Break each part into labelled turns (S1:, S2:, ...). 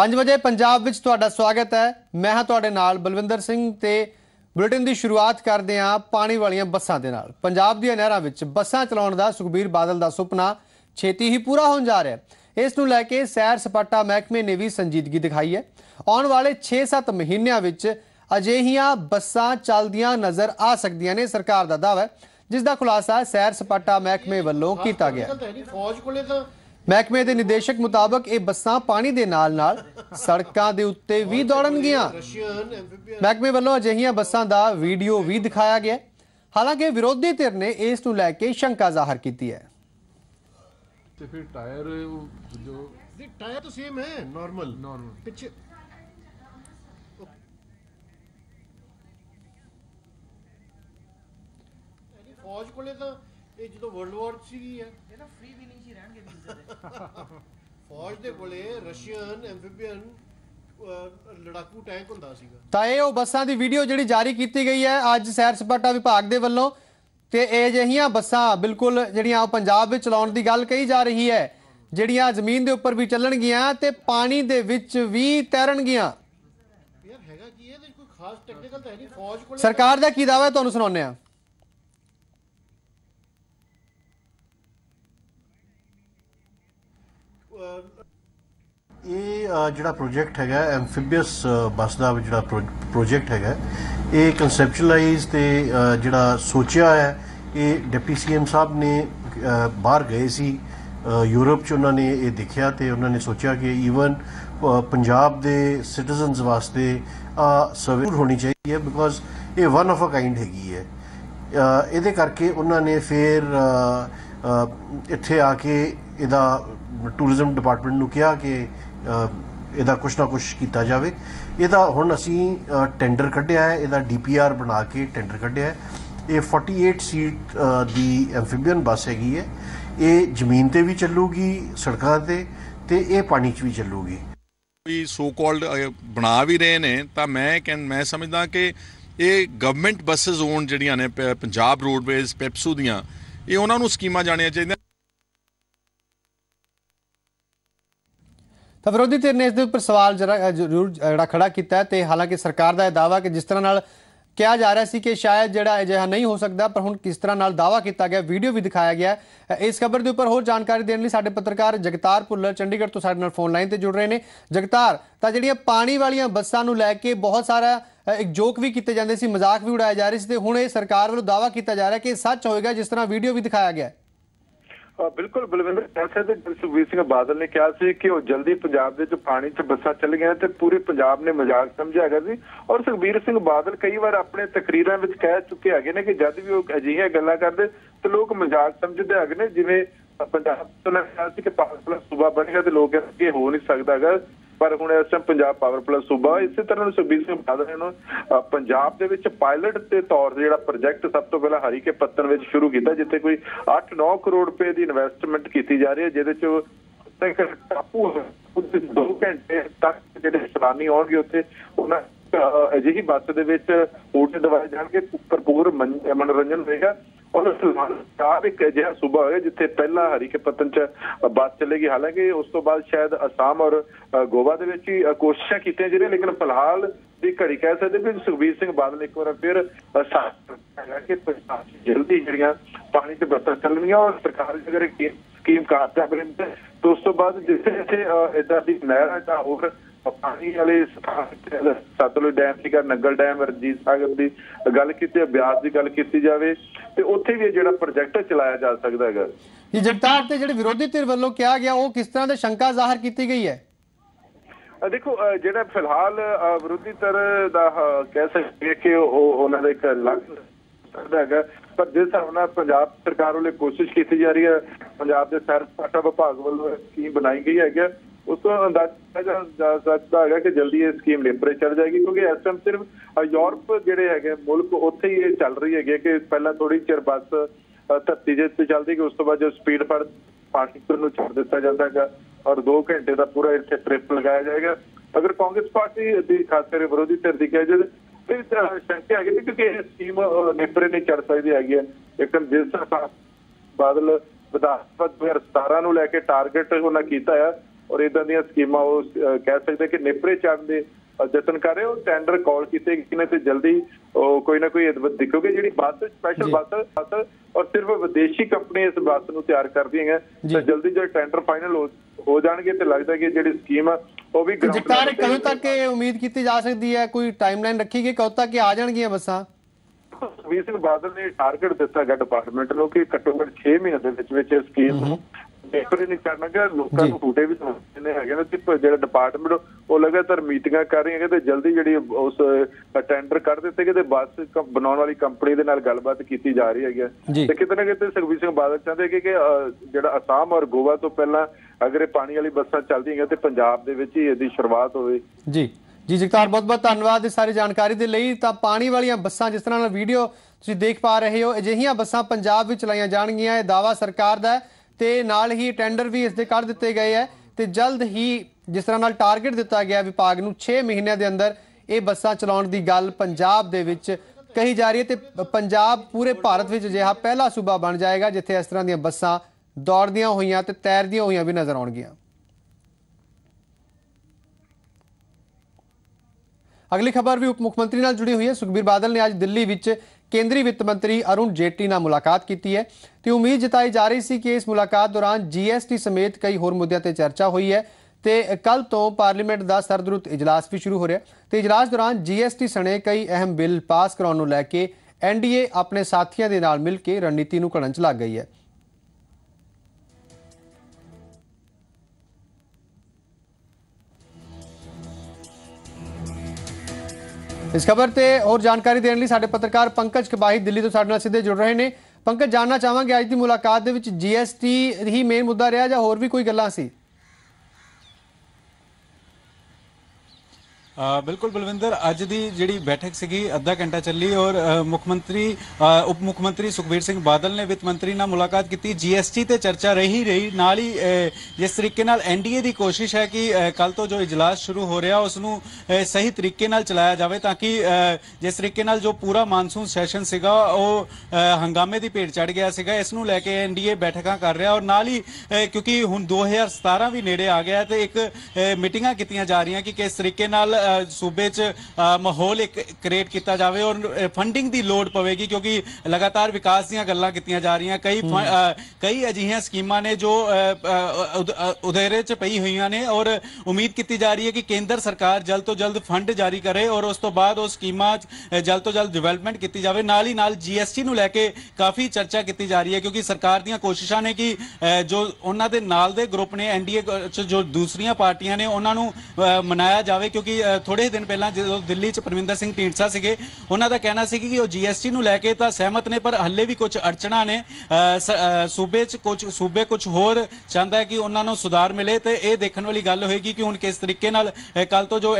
S1: 5 ਵਜੇ ਪੰਜਾਬ ਵਿੱਚ ਤੁਹਾਡਾ ਸਵਾਗਤ ਹੈ। ਮੈਂ ਹਾਂ ਤੁਹਾਡੇ ਨਾਲ ਬਲਵਿੰਦਰ ਸਿੰਘ ਤੇ ਬੁਲੇਟਿਨ ਦੀ ਸ਼ੁਰੂਆਤ ਕਰਦੇ ਹਾਂ ਪਾਣੀ ਵਾਲੀਆਂ ਬੱਸਾਂ ਦੇ ਨਾਲ। ਪੰਜਾਬ ਦੀਆਂ ਨਹਿਰਾਂ ਵਿੱਚ ਬੱਸਾਂ ਚਲਾਉਣ ਦਾ ਸੁਖਬੀਰ ਬਾਦਲ ਦਾ ਸੁਪਨਾ ਛੇਤੀ ਹੀ ਪੂਰਾ ਹੋਣ ਜਾ ਰਿਹਾ ਹੈ। ਇਸ ਨੂੰ ਲੈ ਕੇ ਸੈਰ ਸਪਾਟਾ ਮਹਿਕਮੇ ਨੇ ਵੀ ਸੰਜੀਦਗੀ ਦਿਖਾਈ ਹੈ। ਆਉਣ ਵਾਲੇ 6-7 ਮਹੀਨਿਆਂ ਵਿੱਚ ਅਜਿਹੀਆਂ ਬੱਸਾਂ ਚੱਲਦੀਆਂ ਨਜ਼ਰ ਆ ਸਕਦੀਆਂ ਨੇ, ਸਰਕਾਰ ਦਾ ਦਾਅਵਾ ਜਿਸ ਦਾ ਖੁਲਾਸਾ ਸੈਰ ਸਪਾਟਾ ਮਹਿਕਮੇ ਵੱਲੋਂ ਕੀਤਾ ਗਿਆ
S2: ਫੌਜ ਕੋਲੇ ਤਾਂ
S1: ਮਹਿਕਮੇ ਦੇ ਨਿਰਦੇਸ਼ਕ ਮੁਤਾਬਕ ਇਹ ਬੱਸਾਂ ਪਾਣੀ ਦੇ ਨਾਲ-ਨਾਲ ਸੜਕਾਂ ਦੇ ਉੱਤੇ ਵੀ ਦੌੜਨਗੀਆਂ ਮਹਿਕਮੇ ਵੱਲੋਂ ਅਜਿਹੀਆਂ ਬੱਸਾਂ ਦਾ ਵੀਡੀਓ ਵੀ ਦਿਖਾਇਆ ਗਿਆ ਹੈ। ਹਾਲਾਂਕਿ ਵਿਰੋਧੀ ਧਿਰ ਨੇ ਇਸ ਨੂੰ ਲੈ ਕੇ ਸ਼ੰਕਾ ਜ਼ਾਹਰ ਕੀਤੀ ਹੈ
S3: ਤੇ ਫਿਰ ਟਾਇਰ ਜੋ
S2: ਟਾਇਰ ਤਾਂ ਸੇਮ ਹੈ ਨਾਰਮਲ
S3: Normal.
S2: ਪਿੱਛੇ ਫੌਜ ਕੋਲੇ ਤਾਂ ਇਹ ਜਦੋਂ ਵਰਲਡ ਵਾਰ ਸੀਗੀ ਹੈ
S4: ਇਹ ਨਾ ਫ੍ਰੀ ਵੀਲਿੰਗ ਹੀ ਰਹਿਣਗੇ ਵੀਜ਼ੇ ਦੇ।
S2: ਫੌਜ ਦੇ ਕੋਲੇ ਰਸ਼ੀਅਨ ਐਮਫੀਬੀਅਨ ਲੜਾਕੂ ਟੈਂਕ ਹੁੰਦਾ ਸੀਗਾ।
S1: ਤਾਂ ਇਹ ਉਹ ਬੱਸਾਂ ਦੀ ਵੀਡੀਓ ਜਿਹੜੀ ਜਾਰੀ ਕੀਤੀ ਗਈ ਹੈ ਅੱਜ ਸੈਰ ਸਪਾਟਾ ਵਿਭਾਗ ਦੇ ਵੱਲੋਂ। ਤੇ ਇਹ ਅਜਿਹੀਆਂ ਬੱਸਾਂ ਬਿਲਕੁਲ ਜਿਹੜੀਆਂ ਉਹ ਪੰਜਾਬ ਵਿੱਚ ਚਲਾਉਣ ਦੀ ਗੱਲ ਕਹੀ ਜਾ ਰਹੀ ਹੈ ਜਿਹੜੀਆਂ ਜ਼ਮੀਨ ਦੇ ਉੱਪਰ ਵੀ ਚੱਲਣਗੀਆਂ ਤੇ ਪਾਣੀ ਦੇ ਵਿੱਚ ਵੀ ਤੈਰਨਗੀਆਂ।
S2: ਯਾਰ ਹੈਗਾ ਕੀ ਹੈ? ਇਹਦੇ 'ਚ ਕੋਈ ਖਾਸ ਟੈਕਨੀਕਲ ਤਾਂ ਹੈ ਨਹੀਂ। ਫੌਜ ਕੋਲੇ
S1: ਸਰਕਾਰ ਦਾ ਕੀ ਦਾਅਵਾ ਹੈ? ਤੁਹਾਨੂੰ ਸੁਣਾਉਂਦੇ ਹਾਂ।
S2: ਇਹ ਜਿਹੜਾ ਪ੍ਰੋਜੈਕਟ ਹੈਗਾ ਐਮਫੀਬੀਅਸ ਬੱਸ ਦਾ ਜਿਹੜਾ ਪ੍ਰੋਜੈਕਟ ਹੈਗਾ, ਇਹ ਕਨਸੈਪਚੁਅਲਾਈਜ਼ ਤੇ ਜਿਹੜਾ ਸੋਚਿਆ ਹੈ, ਇਹ ਡਿਪਟੀ ਸੀਐਮ ਸਾਹਿਬ ਨੇ ਬਾਹਰ ਗਏ ਸੀ ਯੂਰਪ ਚ ਉਹਨਾਂ ਨੇ ਇਹ ਦੇਖਿਆ ਤੇ ਉਹਨਾਂ ਨੇ ਸੋਚਿਆ ਕਿ ਈਵਨ ਪੰਜਾਬ ਦੇ ਸਿਟੀਜ਼ਨਸ ਵਾਸਤੇ ਆ ਸਰਵਿਸ ਹੋਣੀ ਚਾਹੀਦੀ ਹੈ ਬਿਕੋਜ਼ ਇਹ ਵਨ ਆਫ ਅ ਕਾਈਂਡ ਹੈਗੀ ਹੈ। ਇਹਦੇ ਕਰਕੇ ਉਹਨਾਂ ਨੇ ਫਿਰ ਇੱਥੇ ਆ ਕੇ ਇਹਦਾ ਟੂਰਿਜ਼ਮ ਡਿਪਾਰਟਮੈਂਟ ਨੂੰ ਕਿਹਾ ਕਿ ਇਹਦਾ ਕੁਛ ਨਾ ਕੁਛ ਕੀਤਾ ਜਾਵੇ। ਇਹਦਾ ਹੁਣ ਅਸੀਂ ਟੈਂਡਰ ਕੱਢਿਆ ਹੈ, ਇਹਦਾ ਡੀਪੀਆਰ ਬਣਾ ਕੇ ਟੈਂਡਰ ਕੱਢਿਆ ਹੈ। ਇਹ 48 ਸੀਟ ਦੀ ਐਮਫੀਬੀਅਨ ਬੱਸ ਹੈਗੀ ਹੈ। ਇਹ ਜ਼ਮੀਨ ਤੇ ਵੀ ਚੱਲੂਗੀ, ਸੜਕਾਂ ਤੇ ਤੇ ਇਹ ਪਾਣੀ 'ਚ ਵੀ ਚੱਲੂਗੀ।
S5: ਵੀ ਸੋ ਕਾਲਡ ਬਣਾ ਵੀ ਰਹੇ ਨੇ, ਤਾਂ ਮੈਂ ਕਹਿੰ, ਮੈਂ ਸਮਝਦਾ ਕਿ ਇਹ ਗਵਰਨਮੈਂਟ ਬੱਸਸ ਜ਼ੋਨ ਜਿਹੜੀਆਂ ਨੇ, ਪ- ਪੰਜਾਬ ਰੋਡਵੇਜ਼ ਪੈਪਸੂ ਦੀਆਂ ਇਹ ਉਹਨਾਂ ਨੂੰ ਸਕੀਮਾਂ ਜਾਣੀਆਂ ਚਾਹੀਦੀਆਂ।
S1: ਤਾਂ ਵਿਰੋਧੀ ਧਿਰ ਨੇ ਇਸ ਦੇ ਉੱਪਰ ਸਵਾਲ ਜਰਾ ਜ਼ਰੂਰ ਜਿਹੜਾ ਖੜਾ ਕੀਤਾ ਤੇ ਹਾਲਾਂਕਿ ਸਰਕਾਰ ਦਾ ਇਹ ਦਾਵਾ ਕਿ ਜਿਸ ਤਰ੍ਹਾਂ ਨਾਲ ਕਿਹਾ ਜਾ ਰਿਹਾ ਸੀ ਕਿ ਸ਼ਾਇਦ ਜਿਹੜਾ ਅਜਿਹਾ ਨਹੀਂ ਹੋ ਸਕਦਾ, ਪਰ ਹੁਣ ਕਿਸ ਤਰ੍ਹਾਂ ਨਾਲ ਦਾਵਾ ਕੀਤਾ ਗਿਆ, ਵੀਡੀਓ ਵੀ ਦਿਖਾਇਆ ਗਿਆ ਇਸ ਖਬਰ ਦੇ ਉੱਪਰ ਹੋਰ ਜਾਣਕਾਰੀ ਦੇਣ ਲਈ ਸਾਡੇ ਪੱਤਰਕਾਰ ਜਗਤਾਰ ਭੁੱਲਰ ਚੰਡੀਗੜ੍ਹ ਤੋਂ ਸਾਡੇ ਨਾਲ ਫੋਨ ਲਾਈਨ ਤੇ ਜੁੜ ਰਹੇ ਨੇ। ਜਗਤਾਰ, ਤਾਂ ਜਿਹੜੀਆਂ ਪਾਣੀ ਵਾਲੀਆਂ ਬੱਸਾਂ ਨੂੰ ਲੈ ਕੇ ਬਹੁਤ ਸਾਰਾ ਇੱਕ ਜੋਕ ਵੀ ਕੀਤੇ ਜਾਂਦੇ ਸੀ, ਮਜ਼ਾਕ ਵੀ ਉਡਾਇਆ ਜਾ ਰਿਹਾ ਸੀ ਤੇ ਹੁਣ ਇਹ ਸਰਕਾਰ ਵੱਲੋਂ ਦਾਵਾ ਕੀਤਾ ਜਾ ਰਿਹਾ ਕਿ ਇਹ ਸੱਚ ਹੋਏਗਾ, ਜਿਸ ਤਰ੍ਹਾਂ ਵੀਡੀਓ ਵੀ ਦਿਖਾਇਆ ਗਿਆ
S6: ਬਿਲਕੁਲ ਬਲਵਿੰਦਰ, ਐਸੇ ਤੇ ਸੁਖਬੀਰ ਸਿੰਘ ਬਾਦਲ ਨੇ ਕਿਹਾ ਸੀ ਕਿ ਉਹ ਜਲਦੀ ਪੰਜਾਬ ਦੇ ਚ ਪਾਣੀ 'ਚ ਬੱਸਾਂ ਚੱਲ ਗਈਆਂ ਤੇ ਪੂਰੇ ਪੰਜਾਬ ਨੇ ਮਜ਼ਾਕ ਸਮਝਿਆ ਹੈਗਾ ਸੀ। ਔਰ ਸੁਖਬੀਰ ਸਿੰਘ ਬਾਦਲ ਕਈ ਵਾਰ ਆਪਣੇ ਤਕਰੀਰਾਂ ਵਿੱਚ ਕਹਿ ਚੁੱਕੇ ਹੈਗੇ ਨੇ ਕਿ ਜਦ ਵੀ ਉਹ ਅਜਿਹੀਆਂ ਗੱਲਾਂ ਕਰਦੇ ਤੇ ਲੋਕ ਮਜ਼ਾਕ ਸਮਝਦੇ ਹੈਗੇ ਨੇ, ਜਿਵੇਂ ਪੰਜਾਬ ਤੋਂ ਨੇ ਕਿਹਾ ਸੀ ਕਿ ਪਾਵਰ ਪਲੱਸ ਸੂਬਾ ਬਣੇਗਾ ਤੇ ਲੋਕ ਕਹਿੰਦੇ ਇਹ ਹੋ ਨਹੀਂ ਸਕਦਾ ਹੈਗਾ। ਪਰ ਹੁਣ ਇਸ ਟਾਈਮ ਪੰਜਾਬ ਪਾਵਰ ਪਲੱਸ ਸੂਬਾ ਇਸੇ ਤਰ੍ਹਾਂ ਨੂੰ ਸੁਖਬੀਰ ਸਿੰਘ ਬਾਦਲ ਨੇ। ਪੰਜਾਬ ਦੇ ਵਿੱਚ ਪਾਇਲਟ ਦੇ ਤੌਰ ਤੇ ਜਿਹੜਾ ਪ੍ਰੋਜੈਕਟ ਸਭ ਤੋਂ ਪਹਿਲਾਂ ਹਰੀਕੇ ਪੱਤਨ ਵਿੱਚ ਸ਼ੁਰੂ ਕੀਤਾ, ਜਿੱਥੇ ਕੋਈ 8-9 ਕਰੋੜ ਰੁਪਏ ਦੀ ਇਨਵੈਸਟਮੈਂਟ ਕੀਤੀ ਜਾ ਰਹੀ ਹੈ, ਜਿਹਦੇ ਚ ਤੱਕ ਟਾਪੂ ਉੱਤੇ 2 ਘੰਟੇ ਤੱਕ ਜਿਹੜੇ ਸੈਲਾਨੀ ਆਉਣਗੇ ਉੱਥੇ, ਉਹਨਾਂ ਅਜਿਹੀ ਬੱਸ ਦੇ ਵਿੱਚ ਊਟ ਦਵਾਏ ਜਾਣਗੇ। ਭਰਪੂਰ ਮਨੋਰੰਜਨ ਹੋਏਗਾ। ਔਰ ਸਲਮਾਨ ਸਾਹਿਬ ਇੱਕ ਅਜਿਹਾ ਸੂਬਾ ਹੋਇਆ ਜਿੱਥੇ ਪਹਿਲਾਂ ਹਰੀਕੇ ਪਤਨ ਚ ਬੱਸ ਚੱਲੇਗੀ। ਹਾਲਾਂਕਿ ਉਸ ਤੋਂ ਬਾਅਦ ਸ਼ਾਇਦ ਅਸਾਮ ਔਰ ਅ, ਗੋਆ ਦੇ ਵਿੱਚ ਹੀ ਕੋਸ਼ਿਸ਼ਾਂ ਕੀਤੀਆਂ ਜਿਹੜੀਆਂ ਲੇਕਿਨ ਫਿਲਹਾਲ ਦੀ ਘੜੀ ਕਹਿ ਸਕਦੇ ਵੀ ਸੁਖਬੀਰ ਸਿੰਘ ਬਾਦਲ ਇੱਕ ਵਾਰ ਫਿਰ ਅ, ਹੈਗਾ ਕਿ ਪੰਜਾਬ 'ਚ ਜਲਦੀ ਜਿਹੜੀਆਂ ਪਾਣੀ ਤੇ ਬੱਸਾਂ ਚੱਲਣਗੀਆਂ ਔਰ ਸਰਕਾਰ ਦੀ ਅਗਰ ਇਹ ਸਕੀਮ ਕਾਰਜਕਾਰੀ ਕਰੇ ਤਾਂ ਉਸ ਤੋਂ ਬਾਅਦ ਜਿੱਥੇ ਜਿੱਥੇ ਇਦਾਂ ਦੀ ਨਹਿਰ ਹੈ ਹੋਰ ਪਾਣੀ ਵਾਲੇ ਸਥਾਨ ਸਤਲੁਜ ਡੈਮ ਸੀਗਾ ਨੰਗਲ ਡੈਮ ਰਣਜੀਤ ਸਾਗਰ ਦੀ ਗੱਲ ਕੀਤੀ ਹੈ ਬਿਆਸ ਦੀ ਗੱਲ ਕੀਤੀ ਜਾਵੇ ਤੇ ਉੱਥੇ ਵੀ ਜਿਹੜਾ ਪ੍ਰੋਜੈਕਟ ਚਲਾਇਆ ਜਾ ਸਕਦਾ ਹੈਗਾ।
S1: ਜੀ ਜਗਤਾਰ ਤੇ ਜਿਹੜੇ ਵਿਰੋਧੀ ਧਿਰ ਵੱਲੋਂ ਕਿਹਾ ਗਿਆ ਉਹ ਕਿਸ ਤਰ੍ਹਾਂ ਦੇ ਸ਼ੰਕਾ ਜ਼ਾਹਰ ਕੀਤੀ ਗਈ ਹੈ?
S6: ਦੇਖੋ ਜਿਹੜਾ ਫਿਲਹਾਲ ਵਿਰੋਧੀ ਧਿਰ ਦਾ ਕਹਿ ਸਕਦੇ ਕਿ ਉਹ ਉਹਨਾਂ ਦਾ ਇੱਕ ਲੱਗ ਸਕਦਾ ਹੈਗਾ ਪਰ ਜਿਸ ਹਿਸਾਬ ਨਾਲ ਪੰਜਾਬ ਸਰਕਾਰ ਵੱਲੋਂ ਕੋਸ਼ਿਸ਼ ਕੀਤੀ ਜਾ ਰਹੀ ਹੈ ਪੰਜਾਬ ਦੇ ਸੈਰ ਸਪਾਟਾ ਵਿਭਾਗ ਵੱਲੋਂ ਸਕੀਮ ਬਣਾਈ ਗਈ ਹੈਗਾ ਉਸ ਤੋਂ ਅੰਦਾਜ਼ਾ ਜਾ- ਜਾ ਸਕਦਾ ਹੈਗਾ ਕਿ ਜਲਦੀ ਇਹ ਸਕੀਮ ਨੇਪਰੇ ਚੜ ਜਾਏਗੀ ਕਿਉਂਕਿ ਇਸ ਟਾਈਮ ਸਿਰਫ ਯੂਰਪ ਜਿਹੜੇ ਹੈਗੇ ਮੁਲਕ ਉੱਥੇ ਹੀ ਇਹ ਚੱਲ ਰਹੀ ਹੈਗੀ ਕਿ ਪਹਿਲਾਂ ਥੋੜੀ ਚਿਰ ਬੱਸ ਧਰਤੀ ਦੇ ਉੱਤੇ ਚੱਲਦੀ ਕਿ ਉਸ ਤੋਂ ਬਾਅਦ ਜੋ ਸਪੀਡ ਫੜ ਪਾਣੀ ਨੂੰ ਛੱਡ ਦਿੱਤਾ ਜਾਂਦਾ ਹੈਗਾ ਔਰ 2 ਘੰਟੇ ਦਾ ਪੂਰਾ ਇੱਥੇ ਟ੍ਰਿਪ ਲਗਾਇਆ ਜਾਏਗਾ। ਅਗਰ ਕਾਂਗਰਸ ਪਾਰਟੀ ਦੀ ਖਾਸ ਕਰਕੇ ਵਿਰੋਧੀ ਧਿਰ ਦੀ ਕਿਹਾ ਜਾਵੇ ਫਿਰ ਅ, ਸ਼ੰਕਾ ਹੈਗੀ ਕਿਉਂਕਿ ਇਹ ਸਕੀਮ ਨੇਪਰੇ ਨਹੀਂ ਚੜ ਸਕਦੀ ਹੈਗੀ ਹੈ। ਲੇਕਿਨ ਜਿਸ ਤਰ੍ਹਾਂ ਬਾਦਲ ਵਿਧਾਨ ਸਭਾ 2017 ਨੂੰ ਲੈ ਕੇ ਟਾਰਗੇਟ ਉਹਨਾਂ ਕੀਤਾ ਹੈ ਔਰ ਇਦਾਂ ਦੀਆਂ ਸਕੀਮਾਂ ਉਹ ਕਹਿ ਸਕਦੇ ਕਿ ਨੇਪਰੇ ਚੜ੍ਹਨ ਦੇ ਯਤਨ ਕਰ ਰਹੇ ਹੋ ਟੈਂਡਰ ਕਾਲ ਕੀਤੇ ਗਏ ਨੇ ਤੇ ਜਲਦੀ ਉਹ ਕੋਈ ਨਾ ਕੋਈ ਦਿਖੋਗੇ ਜਿਹੜੀ ਬੱਸ ਸਪੈਸ਼ਲ
S1: ਜੀ।
S6: ਬੱਸ ਔਰ ਸਿਰਫ ਵਿਦੇਸ਼ੀ ਕੰਪਨੀ ਇਸ ਬੱਸ ਨੂੰ ਤਿਆਰ ਕਰਦੀਆਂ ਹੈ
S1: ਜੀ।
S6: ਤੇ ਜਲਦੀ ਜਦੋਂ ਟੈਂਡਰ ਫਾਈਨਲ ਹੋ ਜਾਣਗੇ ਤੇ ਲੱਗਦਾ ਕਿ ਜਿਹੜੀ ਸਕੀਮ ਆ ਉਹ ਵੀ
S1: ਜਗਤਾਰ ਕਦੋਂ ਤੱਕ ਇਹ ਉਮੀਦ ਕੀਤੀ ਜਾ ਸਕਦੀ ਹੈ? ਕੋਈ ਟਾਈਮਲਾਈਨ ਰੱਖੀ ਗਈ ਕਦੋਂ ਤੱਕ ਆ ਜਾਣਗੀਆਂ ਬੱਸਾਂ?
S6: ਸੁਖਬੀਰ ਸਿੰਘ ਬਾਦਲ ਨੇ ਟਾਰਗੇਟ ਦਿੱਤਾ ਗਿਆ ਡਿਪਾਰਟਮੈਂਟ ਨੂੰ ਕਿ ਘੱਟੋ ਘੱਟ 6 ਮਹੀਨੇ ਦੇ ਵਿੱਚ ਵਿੱਚ ਇਹ ਸਕੀਮ ਨੂੰ ਪੇਪਰ ਨਹੀਂ ਕਰਨਾ ਕਿ ਲੋਕਾਂ। ਨੂੰ ਫੂਟੇ ਵੀ ਸਮਝਦੇ ਹੈਗੇ ਨੇ ਪ- ਜਿਹੜਾ ਡਿਪਾਰਟਮੈਂਟ ਉਹ ਲਗਾਤਾਰ ਮੀਟਿੰਗਾਂ ਕਰ ਰਹੀ ਹੈ ਤੇ ਜਲਦੀ ਜਿਹੜੀ ਉਸ ਟੈਂਡਰ ਕਰ ਦਿੱਤੇ ਗਏ ਤੇ ਬੱਸ ਕ- ਬਣਾਉਣ ਵਾਲੀ ਕੰਪਨੀ ਦੇ ਨਾਲ ਗੱਲਬਾਤ ਕੀਤੀ ਜਾ ਰਹੀ ਹੈਗੀ। ਤੇ ਕਿਤੇ ਨਾ ਕਿਤੇ ਸੁਖਬੀਰ ਸਿੰਘ ਬਾਦਲ ਚਾਹੁੰਦੇ ਕਿ ਕਿ ਜਿਹੜਾ ਅਸਾਮ ਔਰ ਗੋਆ ਤੋਂ ਪਹਿਲਾਂ ਅਗਰ ਇਹ ਪਾਣੀ ਵਾਲੀ ਬੱਸਾਂ ਚੱਲਦੀਆਂ ਹੈਗੀਆਂ ਤੇ ਪੰਜਾਬ ਦੇ ਵਿੱਚ ਹੀ ਇਹਦੀ ਸ਼ੁਰੂਆਤ ਹੋਵੇ।
S1: ਜੀ। ਜੀ ਜਗਤਾਰ ਬਹੁਤ ਬਹੁਤ ਧੰਨਵਾਦ ਇਸ ਸਾਰੀ ਜਾਣਕਾਰੀ ਦੇ ਲਈ। ਤਾਂ ਪਾਣੀ ਵਾਲੀਆਂ ਬੱਸਾਂ ਜਿਸ ਤਰ੍ਹਾਂ ਨਾਲ ਵੀਡੀਓ ਤੁਸੀਂ ਦੇਖ ਪਾ ਰਹੇ ਹੋ ਅਜਿਹੀਆਂ ਬੱਸਾਂ ਪੰਜਾਬ ਵਿੱਚ ਚਲਾਈਆਂ ਜਾਣਗੀਆਂ। ਇਹ ਦਾਵਾ ਸਰਕਾਰ ਦਾ ਹੈ ਤੇ ਨਾਲ ਹੀ ਟੈਂਡਰ ਵੀ ਇਸ ਦੇ ਕਰ ਦਿੱਤੇ ਗਏ ਹੈ ਤੇ ਜਲਦ ਹੀ ਜਿਸ ਤਰ੍ਹਾਂ ਨਾਲ ਟਾਰਗੇਟ ਦਿੱਤਾ ਗਿਆ ਵਿਭਾਗ ਨੂੰ 6 ਮਹੀਨਿਆਂ ਦੇ ਅੰਦਰ ਇਹ ਬੱਸਾਂ ਚਲਾਉਣ ਦੀ ਗੱਲ ਪੰਜਾਬ ਦੇ ਵਿੱਚ ਕਹੀ ਜਾ ਰਹੀ ਹੈ ਤੇ ਪੰਜਾਬ ਪੂਰੇ ਭਾਰਤ ਵਿੱਚ ਅਜਿਹਾ ਪਹਿਲਾ ਸੂਬਾ ਬਣ ਜਾਏਗਾ ਜਿੱਥੇ ਇਸ ਤਰ੍ਹਾਂ ਦੀਆਂ ਬੱਸਾਂ ਦੌੜਦੀਆਂ ਹੋਈਆਂ ਤੇ ਤੈਰਦੀਆਂ ਹੋਈਆਂ ਵੀ ਨਜ਼ਰ ਆਉਣਗੀਆਂ। ਅਗਲੀ ਖਬਰ ਵੀ ਉਪ ਮੁੱਖ ਮੰਤਰੀ ਨਾਲ ਜੁੜੀ ਹੋਈ ਹੈ। ਸੁਖਬੀਰ ਬਾਦਲ ਨੇ ਅੱਜ ਦਿੱਲੀ ਵਿੱਚ ਕੇਂਦਰੀ ਵਿੱਤ ਮੰਤਰੀ ਅਰੁਣ ਜੇਟਲੀ ਨਾਲ ਮੁਲਾਕਾਤ ਕੀਤੀ ਹੈ ਤੇ ਉਮੀਦ ਜਤਾਈ ਜਾ ਰਹੀ ਸੀ ਕਿ ਇਸ ਮੁਲਾਕਾਤ ਦੌਰਾਨ ਜੀਐਸਟੀ ਸਮੇਤ ਕਈ ਹੋਰ ਮੁੱਦਿਆਂ ਤੇ ਚਰਚਾ ਹੋਈ ਹੈ ਤੇ ਕੱਲ ਤੋਂ ਪਾਰਲੀਮੈਂਟ ਦਾ ਸਰਦਰੁੱਤ ਇਜਲਾਸ ਵੀ ਸ਼ੁਰੂ ਹੋ ਰਿਹਾ ਤੇ ਇਜਲਾਸ ਦੌਰਾਨ ਜੀਐਸਟੀ ਸਣੇ ਕਈ ਅਹਿਮ ਬਿੱਲ ਪਾਸ ਕਰਾਉਣ ਨੂੰ ਲੈ ਕੇ ਐਨਡੀਏ ਆਪਣੇ ਸਾਥੀਆਂ ਦੇ ਨਾਲ ਮਿਲ ਕੇ ਰਣਨੀਤੀ ਨੂੰ ਘੜਨ 'ਚ ਲੱਗ ਗਈ ਹੈ। ਇਸ ਖਬਰ ਤੇ ਹੋਰ ਜਾਣਕਾਰੀ ਦੇਣ ਲਈ ਸਾਡੇ ਪੱਤਰਕਾਰ ਪੰਕਜ ਕਬਾਹੀ ਦਿੱਲੀ ਤੋਂ ਸਾਡੇ ਨਾਲ ਸਿੱਧੇ ਜੁੜ ਰਹੇ ਨੇ। ਪੰਕਜ ਜਾਨਣਾ ਚਾਹਾਂਗੇ ਅੱਜ ਦੀ ਮੁਲਾਕਾਤ ਦੇ ਵਿੱਚ ਜੀਐਸਟੀ ਹੀ ਮੇਨ ਮੁੱਦਾ ਰਿਹਾ ਜਾਂ ਹੋਰ ਵੀ ਕੋਈ ਗੱਲਾਂ ਸੀ?
S7: ਬਿਲਕੁਲ ਬਲਵਿੰਦਰ, ਅੱਜ ਦੀ ਜਿਹੜੀ ਬੈਠਕ ਸੀਗੀ, ਅੱਧਾ ਘੰਟਾ ਚੱਲੀ ਔਰ ਮੁੱਖ ਮੰਤਰੀ ਉਪ ਮੁੱਖ ਮੰਤਰੀ ਸੁਖਬੀਰ ਸਿੰਘ ਬਾਦਲ ਨੇ ਵਿੱਤ ਮੰਤਰੀ ਨਾਲ ਮੁਲਾਕਾਤ ਕੀਤੀ। ਜੀਐਸਟੀ ਤੇ ਚਰਚਾ ਰਹੀ ਰਹੀ। ਨਾਲ ਹੀ ਜਿਸ ਤਰੀਕੇ ਨਾਲ ਐਨਡੀਏ ਦੀ ਕੋਸ਼ਿਸ਼ ਹੈ ਕਿ ਕੱਲ ਤੋਂ ਜੋ ਇਜਲਾਸ ਸ਼ੁਰੂ ਹੋ ਰਿਹਾ ਉਸ ਨੂੰ ਸਹੀ ਤਰੀਕੇ ਨਾਲ ਚਲਾਇਆ ਜਾਵੇ ਤਾਂ ਕਿ ਜਿਸ ਤਰੀਕੇ ਨਾਲ ਜੋ ਪੂਰਾ ਮਾਨਸੂਨ ਸੈਸ਼ਨ ਸੀਗਾ, ਉਹ ਹੰਗਾਮੇ ਦੀ ਭੇਟ ਚੜ ਗਿਆ ਸੀਗਾ, ਇਸ ਨੂੰ ਲੈ ਕੇ ਐਨਡੀਏ ਬੈਠਕਾਂ ਕਰ ਰਿਹਾ ਔਰ ਨਾਲ ਹੀ ਕਿਉਂਕਿ ਹੁਣ 2017 ਵੀ ਨੇੜੇ ਆ ਗਿਆ ਤੇ ਇੱਕ ਮੀਟਿੰਗਾਂ ਕੀਤੀਆਂ ਜਾ ਰਹੀਆਂ ਕਿ ਕਿਸ ਤਰੀਕੇ ਨਾਲ ਸੂਬੇ 'ਚ ਮਾਹੌਲ ਇੱਕ ਕ੍ਰੀਏਟ ਕੀਤਾ ਜਾਵੇ ਔਰ ਫੰਡਿੰਗ ਦੀ ਲੋੜ ਪਵੇਗੀ ਕਿਉਂਕਿ ਲਗਾਤਾਰ ਵਿਕਾਸ ਦੀਆਂ ਗੱਲਾਂ ਕੀਤੀਆਂ ਜਾ ਰਹੀਆਂ। ਕਈ ਕਈ ਅਜਿਹੀਆਂ ਸਕੀਮਾਂ ਨੇ ਜੋ ਉਧੇਰੇ 'ਚ ਪਈ ਹੋਈਆਂ ਨੇ ਔਰ ਉਮੀਦ ਕੀਤੀ ਜਾ ਰਹੀ ਹੈ ਕਿ ਕੇਂਦਰ ਸਰਕਾਰ ਜਲਦ ਤੋਂ ਜਲਦ ਫੰਡ ਜਾਰੀ ਕਰੇ ਔਰ ਉਸ ਤੋਂ ਬਾਅਦ ਉਹ ਸਕੀਮਾਂ ਜਲਦ ਤੋਂ ਜਲਦ ਡਿਵੈਲਪਮੈਂਟ ਕੀਤੀ ਜਾਵੇ। ਨਾਲ ਹੀ ਨਾਲ ਜੀਐਸਟੀ ਨੂੰ ਲੈ ਕੇ ਕਾਫੀ ਚਰਚਾ ਕੀਤੀ ਜਾ ਰਹੀ ਹੈ ਕਿਉਂਕਿ ਸਰਕਾਰ ਦੀਆਂ ਕੋਸ਼ਿਸ਼ਾਂ ਨੇ ਕਿ ਜੋ ਉਹਨਾਂ ਦੇ ਨਾਲ ਦੇ ਗਰੁੱਪ ਨੇ ਐਨਡੀਏ ਚ ਜੋ ਦੂਸਰੀਆਂ ਪਾਰਟੀਆਂ ਨੇ ਉਹਨਾਂ ਨੂੰ ਮਨਾਇਆ ਜਾਵੇ ਕਿਉਂਕਿ ਅ, ਥੋੜੇ ਦਿਨ ਪਹਿਲਾਂ ਜਦੋਂ ਦਿੱਲੀ ਚ ਪਰਮਿੰਦਰ ਸਿੰਘ ਢੀਂਡਸਾ ਸੀਗੇ ਉਹਨਾਂ ਦਾ ਕਹਿਣਾ ਸੀ ਕਿ ਉਹ ਜੀਐਸਟੀ ਨੂੰ ਲੈ ਕੇ ਤਾਂ ਸਹਿਮਤ ਨੇ ਪਰ ਹੱਲੇ ਵੀ ਕੁਝ ਅੜਚਣਾ ਨੇ। ਸੂਬੇ ਚ ਕੁਝ ਸੂਬੇ ਕੁਝ ਹੋਰ ਚਾਹੁੰਦਾ ਹੈ ਕਿ ਉਹਨਾਂ ਨੂੰ ਸੁਧਾਰ ਮਿਲੇ ਤੇ ਇਹ ਦੇਖਣ ਵਾਲੀ ਗੱਲ ਹੋਏਗੀ ਕਿ ਹੁਣ ਕਿਸ ਤਰੀਕੇ ਨਾਲ ਕੱਲ ਤੋਂ ਜੋ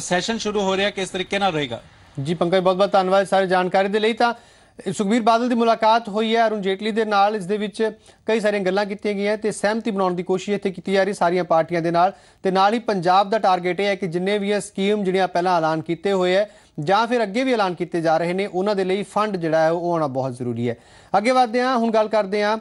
S7: ਸੈਸ਼ਨ ਸ਼ੁਰੂ ਹੋ ਰਿਹਾ ਕਿਸ ਤਰੀਕੇ ਨਾਲ ਰਹੇਗਾ।
S1: ਜੀ ਪੰਕਜ ਬਹੁਤ ਬਹੁਤ ਧੰਨਵਾਦ ਸਾਰੀ ਜਾਣਕਾਰੀ ਦੇ ਲਈ ਤਾਂ ਸੁਖਬੀਰ ਬਾਦਲ ਦੀ ਮੁਲਾਕਾਤ ਹੋਈ ਹੈ। ਅਰੁਣ ਜੇਟਲੀ ਦੇ ਨਾਲ ਇਸ ਦੇ ਵਿੱਚ ਕਈ ਸਾਰੀਆਂ ਗੱਲਾਂ ਕੀਤੀਆਂ ਗਈਆਂ ਤੇ ਸਹਿਮਤੀ ਬਣਾਉਣ ਦੀ ਕੋਸ਼ਿਸ਼ ਇੱਥੇ ਕੀਤੀ ਜਾ ਰਹੀ ਸਾਰੀਆਂ ਪਾਰਟੀਆਂ ਦੇ ਨਾਲ। ਤੇ ਨਾਲ ਹੀ ਪੰਜਾਬ ਦਾ ਟਾਰਗੇਟ ਇਹ ਹੈ ਕਿ ਜਿੰਨੇ ਵੀ ਇਹ ਸਕੀਮ ਜਿਹੜੀਆਂ ਪਹਿਲਾਂ ਐਲਾਨ ਕੀਤੇ ਹੋਏ ਹੈ ਜਾਂ ਫਿਰ ਅੱਗੇ ਵੀ ਐਲਾਨ ਕੀਤੇ ਜਾ ਰਹੇ ਨੇ, ਉਹਨਾਂ ਦੇ ਲਈ ਫੰਡ ਜਿਹੜਾ ਹੈ ਉਹ ਆਉਣਾ ਬਹੁਤ ਜ਼ਰੂਰੀ ਹੈ। ਅੱਗੇ ਵਧਦੇ ਹਾਂ, ਹੁਣ ਗੱਲ ਕਰਦੇ ਹਾਂ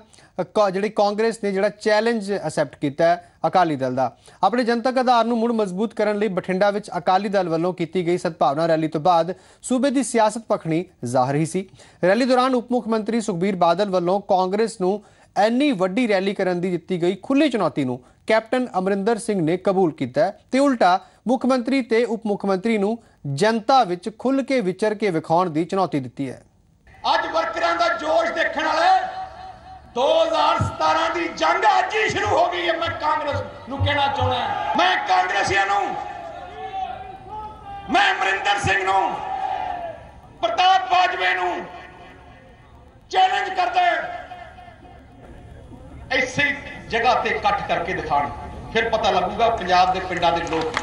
S1: ਜਿਹੜੀ ਕਾਂਗਰਸ ਨੇ ਜਿਹੜਾ ਚੈਲੰਜ ਅਸੈਪਟ ਕੀਤਾ ਹੈ ਅਕਾਲੀ ਦਲ ਦਾ। ਆਪਣੇ ਜਨਤਕ ਆਧਾਰ ਨੂੰ ਮੁੜ ਮਜ਼ਬੂਤ ਕਰਨ ਲਈ ਬਠਿੰਡਾ ਵਿੱਚ ਅਕਾਲੀ ਦਲ ਵੱਲੋਂ ਕੀਤੀ ਗਈ ਸਦਭਾਵਨਾ ਰੈਲੀ ਤੋਂ ਬਾਅਦ ਸੂਬੇ ਦੀ ਸਿਆਸਤ ਪਖਣੀ ਜ਼ਾਹਰ ਹੀ ਸੀ। ਰੈਲੀ ਦੌਰਾਨ ਉਪ ਮੁੱਖ ਮੰਤਰੀ ਸੁਖਬੀਰ ਬਾਦਲ ਵੱਲੋਂ ਕਾਂਗਰਸ ਨੂੰ ਇੰਨੀ ਵੱਡੀ ਰੈਲੀ ਕਰਨ ਦੀ ਦਿੱਤੀ ਗਈ ਖੁੱਲੀ ਚੁਣੌਤੀ ਨੂੰ ਕੈਪਟਨ ਅਮਰਿੰਦਰ ਸਿੰਘ ਨੇ ਕਬੂਲ ਕੀਤਾ ਹੈ ਤੇ ਉਲਟਾ ਮੁੱਖ ਮੰਤਰੀ ਤੇ ਉਪ ਮੁੱਖ ਮੰਤਰੀ ਨੂੰ ਜਨਤਾ ਵਿੱਚ ਖੁੱਲ੍ਹ ਕੇ ਵਿਚਰ ਕੇ ਵਿਖਾਉਣ ਦੀ ਚੁਣੌਤੀ ਦਿੱਤੀ ਹੈ।
S8: ਅੱਜ ਵਰਕਰਾਂ ਦਾ ਜੋਸ਼ ਦੇਖਣ ਵਾਲੇ 2017 ਦੀ ਜੰਗ ਅੱਜ ਹੀ ਸ਼ੁਰੂ ਹੋ ਗਈ ਹੈ। ਮੈਂ ਕਾਂਗਰਸ ਨੂੰ ਕਹਿਣਾ ਚਾਹੁੰਦਾ ਮੈਂ ਕਾਂਗਰਸੀਆਂ ਨੂੰ, ਮੈਂ ਅਮਰਿੰਦਰ ਸਿੰਘ ਨੂੰ, ਪ੍ਰਤਾਪ ਬਾਜਵੇ ਨੂੰ ਚੈਲੰਜ ਕਰਦਾ ਇਸੇ ਜਗ੍ਹਾ ਤੇ ਇਕੱਠ ਕਰਕੇ ਦਿਖਾਣ ਫਿਰ ਪਤਾ ਲੱਗੂਗਾ ਪੰਜਾਬ ਦੇ ਪਿੰਡਾਂ ਦੇ ਲੋਕ।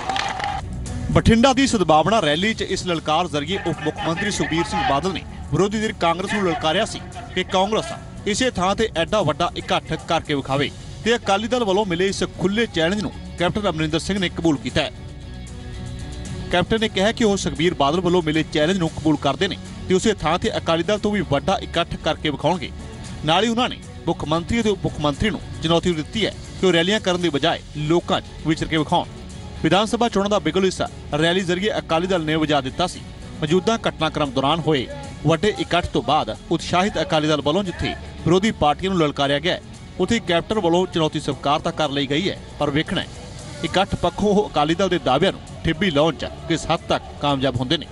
S9: ਬਠਿੰਡਾ ਦੀ ਸਦਭਾਵਨਾ ਰੈਲੀ 'ਚ ਇਸ ਲਲਕਾਰ ਜ਼ਰੀਏ ਉਪ ਮੁੱਖ ਮੰਤਰੀ ਸੁਖਬੀਰ ਸਿੰਘ ਬਾਦਲ ਨੇ ਵਿਰੋਧੀ ਧਿਰ ਕਾਂਗਰਸ ਨੂੰ ਲਲਕਾਰਿਆ ਸੀ ਕਿ ਕਾਂਗਰਸ ਇਸੇ ਥਾਂ ਤੇ ਐਡਾ ਵੱਡਾ ਇਕੱਠ ਕਰਕੇ ਵਿਖਾਵੇ ਤੇ ਅਕਾਲੀ ਦਲ ਵੱਲੋਂ ਮਿਲੇ ਇਸ ਖੁੱਲੇ ਚੈਲੰਜ ਨੂੰ ਕੈਪਟਨ ਅਮਰਿੰਦਰ ਸਿੰਘ ਨੇ ਕਬੂਲ ਕੀਤਾ ਹੈ। ਕੈਪਟਨ ਨੇ ਕਿਹਾ ਕਿ ਉਹ ਸੁਖਬੀਰ ਬਾਦਲ ਵੱਲੋਂ ਮਿਲੇ ਚੈਲੰਜ ਨੂੰ ਕਬੂਲ ਕਰਦੇ ਨੇ ਤੇ ਉਸੇ ਥਾਂ ਤੇ ਅਕਾਲੀ ਦਲ ਤੋਂ ਵੀ ਵੱਡਾ ਇਕੱਠ ਕਰਕੇ ਵਿਖਾਉਣਗੇ। ਨਾਲ ਹੀ ਉਹਨਾਂ ਨੇ ਮੁੱਖ ਮੰਤਰੀ ਅਤੇ ਉਪ ਮੁੱਖ ਮੰਤਰੀ ਨੂੰ ਚੁਣੌਤੀ ਦਿੱਤੀ ਹੈ ਕਿ ਉਹ ਰੈਲੀਆਂ ਕਰਨ ਦੀ ਬਜਾਏ ਲੋਕਾਂ 'ਚ ਵਿਚਰ ਕੇ ਵਿਖਾਉਣ। ਵਿਧਾਨ ਸਭਾ ਚੋਣਾਂ ਦਾ ਬਿਗਲ ਹਿੱਸਾ ਰੈਲੀ ਜ਼ਰੀਏ ਅਕਾਲੀ ਦਲ ਨੇ ਵਜਾ ਦਿੱਤਾ ਸੀ। ਮੌਜੂਦਾ ਘਟਨਾਕ੍ਰਮ ਦੌਰਾਨ ਹੋਏ ਵੱਡੇ ਇਕੱਠ ਤੋਂ ਬਾਅਦ ਉਤਸ਼ਾਹਿਤ ਅਕਾਲੀ ਦਲ ਵੱਲੋਂ ਜਿੱਥੇ ਵਿਰੋਧੀ ਪਾਰਟੀਆਂ ਨੂੰ ਲਲਕਾਰਿਆ ਗਿਆ ਹੈ, ਉੱਥੇ ਕੈਪਟਨ ਵੱਲੋਂ ਚੁਣੌਤੀ ਸਵੀਕਾਰ ਤਾਂ ਕਰ ਲਈ ਗਈ ਹੈ ਪਰ ਵੇਖਣਾ ਇਕੱਠ ਪੱਖੋਂ ਉਹ ਅਕਾਲੀ ਦਲ ਦੇ ਦਾਅਵਿਆਂ ਨੂੰ ਠਿੱਬੀ ਲਾਉਣ 'ਚ ਕਿਸ ਹੱਦ ਤੱਕ ਕਾਮਯਾਬ ਹੁੰਦੇ ਨੇ।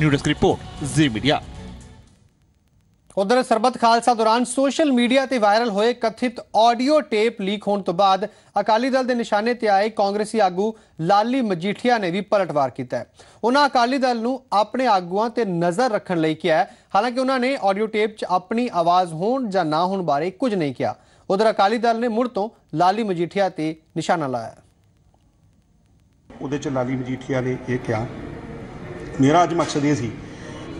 S9: New desk report Zee Media.
S1: ਉਧਰ ਸਰਬੱਤ ਖਾਲਸਾ ਦੌਰਾਨ ਸੋਸ਼ਲ ਮੀਡੀਆ ਤੇ ਵਾਇਰਲ ਹੋਏ ਕਥਿਤ ਆਡੀਓ ਟੇਪ ਲੀਕ ਹੋਣ ਤੋਂ ਬਾਅਦ ਅਕਾਲੀ ਦਲ ਦੇ ਨਿਸ਼ਾਨੇ ਤੇ ਆਏ ਕਾਂਗਰਸੀ ਆਗੂ ਲਾਲੀ ਮਜੀਠੀਆ ਨੇ ਵੀ ਪਲਟਵਾਰ ਕੀਤਾ ਉਹਨਾਂ ਅਕਾਲੀ ਦਲ ਨੂੰ ਆਪਣੇ ਆਗੂਆਂ ਤੇ ਨਜ਼ਰ ਰੱਖਣ ਲਈ ਕਿਹਾ ਹਾਲਾਂਕਿ ਉਹਨਾਂ ਨੇ ਆਡੀਓ ਟੇਪ 'ਚ ਆਪਣੀ ਆਵਾਜ਼ ਹੋਣ ਜਾਂ ਨਾ ਹੋਣ ਬਾਰੇ ਕੁਝ ਨਹੀਂ ਕਿਹਾ। ਉਧਰ ਅਕਾਲੀ ਦਲ ਨੇ ਮੁੜ ਤੋਂ ਲਾਲੀ ਮਜੀਠੀਆ ਤੇ ਨਿਸ਼ਾਨਾ ਲਾਇਆ।
S10: ਉਹਦੇ ਚ ਲਾਲੀ ਮਜੀਠੀਆ ਨੇ ਇਹ ਕਿਹਾ। ਮੇਰਾ ਅੱਜ ਮਕਸਦ ਇਹ ਸੀ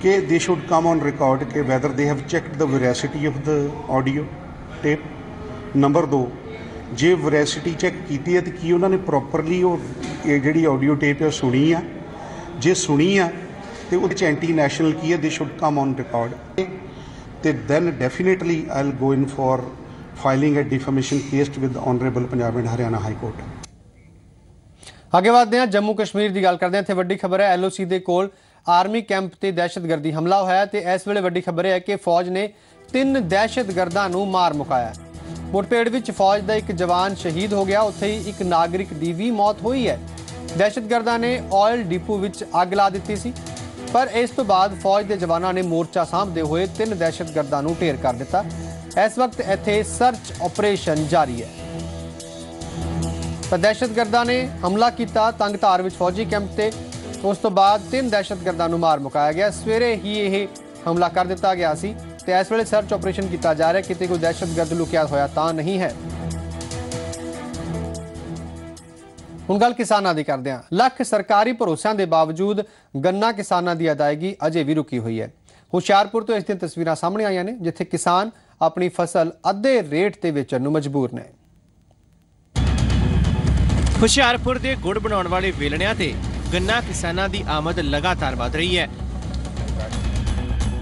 S10: ਕਿ they should come on record ਕਿ whether they have checked the veracity of the audio tape number 2 ਜੇ ਵੈਰਾਸਿਟੀ ਚੈੱਕ ਕੀਤੀ ਹੈ, ਤੇ ਕੀ ਉਹਨਾਂ ਨੇ ਪ੍ਰੋਪਰਲੀ ਉਹ, ਇਹ ਜਿਹੜੀ ਆਡੀਓ ਟੇਪ ਹੈ, ਉਹ ਸੁਣੀ ਆ? ਜੇ ਸੁਣੀ ਆ, ਤੇ ਉਹਦੇ ਚ ਐਂਟੀ ਨੈਸ਼ਨਲ ਕੀ ਹੈ? They should come on record ਤੇ then definitely I will go in for filing a defamation case with honourable Punjab and Haryana High Court
S1: ਅੱਗੇ ਵਧਦੇ ਹਾਂ ਜੰਮੂ ਕਸ਼ਮੀਰ ਦੀ ਗੱਲ ਕਰਦੇ ਹਾਂ। ਇੱਥੇ ਵੱਡੀ ਖਬਰ ਹੈ ਐਲਓਸੀ ਦੇ ਕੋਲ ਆਰਮੀ ਕੈਂਪ ਤੇ ਦਹਿਸ਼ਤਗਰਦੀ ਹਮਲਾ ਹੋਇਆ ਹੈ ਤੇ ਇਸ ਵੇਲੇ ਵੱਡੀ ਖਬਰ ਇਹ ਹੈ ਕਿ ਫੌਜ ਨੇ ਤਿੰਨ ਦਹਿਸ਼ਤਗਰਦਾਂ ਨੂੰ ਮਾਰ ਮੁਕਾਇਆ ਮੁੱਠਭੇੜ ਵਿੱਚ ਫੌਜ ਦਾ ਇੱਕ ਜਵਾਨ ਸ਼ਹੀਦ ਹੋ ਗਿਆ। ਉੱਥੇ ਹੀ ਇੱਕ ਨਾਗਰਿਕ ਦੀ ਵੀ ਮੌਤ ਹੋਈ ਹੈ। ਦਹਿਸ਼ਤਗਰਦਾਂ ਨੇ ਆਇਲ ਡਿਪੂ ਵਿੱਚ ਅੱਗ ਲਾ ਦਿੱਤੀ ਸੀ। ਪਰ ਇਸ ਤੋਂ ਬਾਅਦ ਫੌਜ ਦੇ ਜਵਾਨਾਂ ਨੇ ਮੋਰਚਾ ਸਾਂਭਦੇ ਹੋਏ ਤਿੰਨ ਦਹਿਸ਼ਤਗਰਦਾਂ ਨੂੰ ਢੇਰ ਕਰ ਦਿੱਤਾ। ਇਸ ਵਕਤ ਇੱਥੇ ਸਰਚ ਆਪਰੇਸ਼ਨ ਜਾਰੀ ਹੈ। ਤਾਂ ਦਹਿਸ਼ਤਗਰਦਾਂ ਨੇ ਹਮਲਾ ਕੀਤਾ। ਤੰਗਧਾਰ ਵਿੱਚ ਫੌਜੀ ਕੈਂਪ ਤੇ ਉਸ ਤੋਂ ਬਾਅਦ ਤਿੰਨ ਦਹਿਸ਼ਤਗਰਦਾਂ ਨੂੰ ਮਾਰ ਮੁਕਾਇਆ ਗਿਆ। ਸਵੇਰੇ ਹੀ ਇਹ ਹਮਲਾ ਕਰ ਦਿੱਤਾ ਗਿਆ ਸੀ ਤੇ ਇਸ ਵੇਲੇ ਸਰਚ ਆਪਰੇਸ਼ਨ ਕੀਤਾ ਜਾ ਰਿਹਾ। ਕਿਤੇ ਕੋਈ ਦਹਿਸ਼ਤਗਰਦ ਲੁਕਿਆ ਹੋਇਆ ਤਾਂ ਨਹੀਂ ਹੈ। ਹੁਣ ਗੱਲ ਕਿਸਾਨਾਂ ਦੀ ਕਰਦੇ ਹਾਂ। ਲੱਖ ਸਰਕਾਰੀ ਭਰੋਸਿਆਂ ਦੇ ਬਾਵਜੂਦ ਗੰਨਾ ਕਿਸਾਨਾਂ ਦੀ ਅਦਾਇਗੀ ਅਜੇ ਵੀ ਰੁਕੀ ਹੋਈ ਹੈ। ਹੁਸ਼ਿਆਰਪੁਰ ਤੋਂ ਇਸ ਦੀਆਂ ਤਸਵੀਰਾਂ ਸਾਹਮਣੇ ਆਈਆਂ ਨੇ, ਜਿੱਥੇ ਕਿਸਾਨ ਆਪਣੀ ਫਸਲ ਅੱਧੇ ਰੇਟ ਤੇ ਵੇਚਣ ਨੂੰ ਮਜਬੂਰ ਨੇ।
S11: ਹੁਸ਼ਿਆਰਪੁਰ ਦੇ ਗੁੜ ਬਣਾਉਣ ਵਾਲੇ ਵੇਲਣਿਆਂ ਤੇ ਗੰਨਾ ਕਿਸਾਨਾਂ ਦੀ ਆਮਦ ਲਗਾਤਾਰ ਵਧ ਰਹੀ ਹੈ।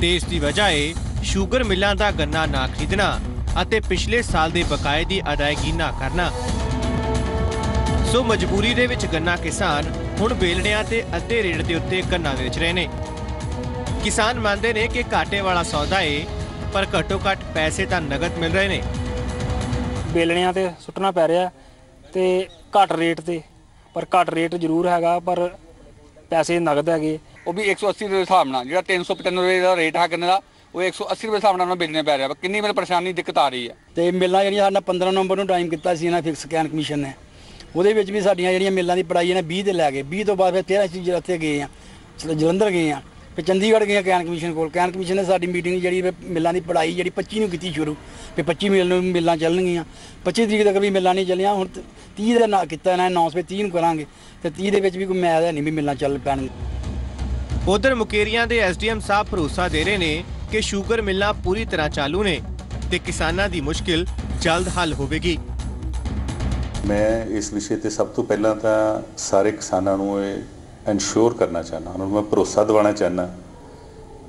S11: ਤੇ ਇਸ ਦੀ ਵਜ੍ਹਾ ਹੈ ਸ਼ੂਗਰ ਮਿੱਲਾਂ ਦਾ ਗੰਨਾ ਨਾ ਖਰੀਦਣਾ ਅਤੇ ਪਿਛਲੇ ਸਾਲ ਦੇ ਬਕਾਏ ਦੀ ਅਦਾਇਗੀ ਨਾ ਕਰਨਾ। ਸੋ ਮਜਬੂਰੀ ਦੇ ਵਿੱਚ ਗੰਨਾ ਕਿਸਾਨ ਹੁਣ ਵੇਲਣਿਆਂ ਤੇ ਅੱਧੇ ਰੇਟ ਦੇ ਉੱਤੇ ਗੰਨਾ ਵੇਚ ਰਹੇ ਨੇ। ਕਿਸਾਨ ਮੰਨਦੇ ਨੇ ਕਿ ਘਾਟੇ ਵਾਲਾ ਸੌਦਾ ਏ, ਪਰ ਘੱਟੋ ਘੱਟ ਪੈਸੇ ਤਾਂ ਨਗਦ ਮਿਲ ਰਹੇ ਨੇ।
S12: ਬੇਲਣਿਆਂ ਤੇ ਸੁੱਟਣਾ ਪੈ ਰਿਹਾ ਤੇ ਘੱਟ ਰੇਟ ਤੇ ਪਰ ਘੱਟ ਰੇਟ ਜ਼ਰੂਰ ਹੈਗਾ ਪਰ ਪੈਸੇ ਨਗਦ ਹੈਗੇ।
S13: ਉਹ ਵੀ 180 ਰੁਪਏ ਦੇ ਹਿਸਾਬ ਨਾਲ ਜਿਹੜਾ 395 ਰੁਪਏ ਦਾ ਰੇਟ ਹੈ ਗੰਨੇ ਦਾ ਉਹ 180 ਰੁਪਏ ਦੇ ਹਿਸਾਬ ਨਾਲ ਉਹਨਾਂ ਵੇਚਣੇ ਪੈ ਰਿਹਾ। ਵਾ। ਕਿੰਨੀ ਮੈਨੂੰ ਪਰੇਸ਼ਾਨੀ ਦਿੱਕਤ ਆ ਰਹੀ ਹੈ।
S12: ਤੇ ਮਿੱਲਾਂ ਜਿਹੜੀਆਂ ਸਾਡਾ 15 ਨੰਬਰ ਨੂੰ ਟਾਈਮ ਕੀਤਾ ਸੀ ਇਹਨਾਂ ਫਿਕਸ ਸਕੈਨ ਕਮਿਸ਼ਨ ਨੇ ਉਹਦੇ ਵਿੱਚ ਵੀ ਸਾਡੀਆਂ ਜਿਹੜੀਆਂ ਮਿੱਲਾਂ ਦੀ ਪੜਾਈ ਇਹਨੇ 20 ਤੇ ਲੈ ਗਏ। 20 ਤੋਂ ਬਾਅਦ ਫਿਰ 13 ਚੀਜ਼ ਉੱਥੇ ਗਏ ਆ ਚਲੋ ਜਲੰਧਰ ਗਏ ਆ। ਫਿਰ ਚੰਡੀਗੜ੍ਹ ਗਏ ਕੈਨ ਕਮਿਸ਼ਨ ਕੋਲ। ਕੈਨ ਕਮਿਸ਼ਨ ਨੇ ਸਾਡੀ ਮੀਟਿੰਗ ਜਿਹੜੀ ਮਿੱਲਾਂ ਦੀ ਪੜਾਈ ਜਿਹੜੀ 25 ਨੂੰ ਕੀਤੀ ਸ਼ੁਰੂ ਫਿਰ 25 ਮਿਲ ਨੂੰ ਮਿੱਲਾਂ ਚੱਲਣਗੀਆਂ। 25 ਤਰੀਕ ਤੱਕ ਵੀ ਮਿੱਲਾਂ ਨਹੀਂ ਚੱਲੀਆਂ ਹੁਣ 30 ਦਾ ਨਾ ਕੀਤਾ ਇਹਨਾਂ ਨੇ 9 ਰੁਪਏ 30 ਨੂੰ ਕਰਾਂਗੇ। ਤੇ 30 ਦੇ ਵਿੱਚ ਵੀ ਕੋਈ ਮੈਦ ਨਹੀਂ ਵੀ ਮਿੱਲਾਂ ਚੱਲ ਪੈਣਗੇ
S11: ਉਧਰ ਮੁਕੇਰੀਆਂ ਦੇ ਐਸਡੀਐਮ ਸਾਹਿਬ ਭਰੋਸਾ ਦੇ ਰਹੇ ਨੇ ਕਿ ਸ਼ੂਗਰ ਮਿਲਾਂ ਪੂਰੀ ਤਰ੍ਹਾਂ ਚਾਲੂ ਨੇ ਤੇ ਕਿਸਾਨਾਂ ਦੀ ਮੁਸ਼ਕਿਲ ਜਲਦ ਹੱਲ ਹੋਵੇਗੀ।
S14: ਮੈਂ ਇਸ ਵਿਸ਼ੇ ਤੇ ਸਭ ਤੋਂ ਪਹਿਲਾਂ ਤਾਂ ਸਾਰੇ ਕਿਸਾਨਾਂ ਨੂੰ ਇਹ ਇਨਸ਼ੋਰ ਕਰਨਾ ਚਾਹੁੰਦਾ, ਉਹਨਾਂ ਨੂੰ ਮੈਂ ਭਰੋਸਾ ਦਿਵਾਉਣਾ ਚਾਹੁੰਦਾ